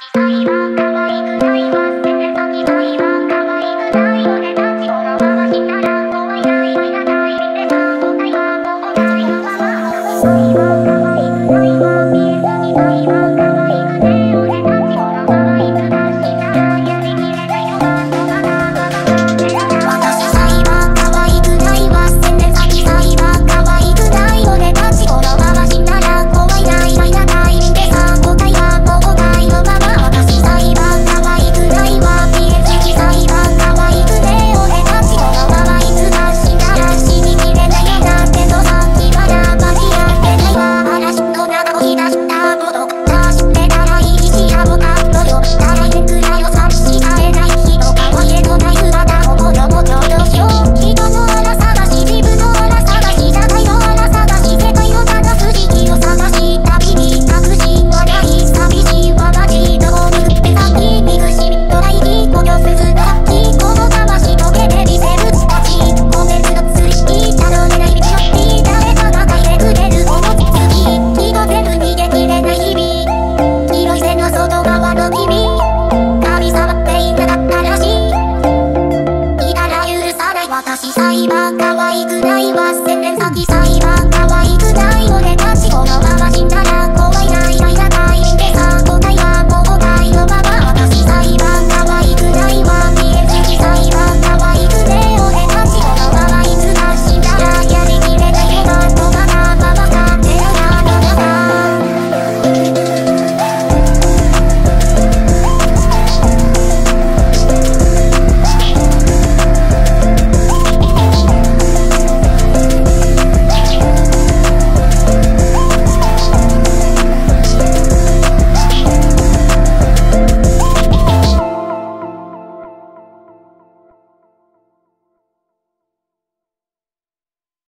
したい。私サイバー可愛くないわ。千年先サイ